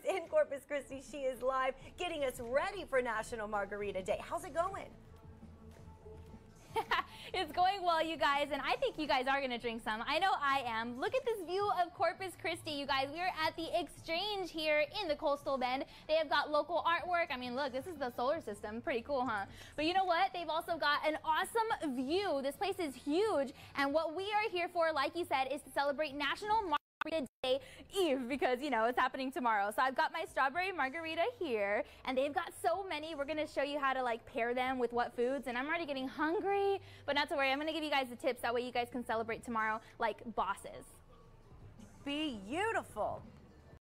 is in Corpus Christi. She is live getting us ready for National Margarita Day. How's it going? it's going well, you guys, and I think you guys are going to drink some. I know I am. Look at this view of Corpus Christi, you guys. We are at the Exchange here in the Coastal Bend. They have got local artwork. I mean, look, this is the solar system. Pretty cool, huh? But you know what? They've also got an awesome view. This place is huge, and what we are here for, like you said, is to celebrate National Day Eve because you know it's happening tomorrow. So I've got my strawberry margarita here and they've got so many. We're gonna show you how to like pair them with what foods and I'm already getting hungry, but not to worry. I'm gonna give you guys the tips that way you guys can celebrate tomorrow like bosses. Beautiful.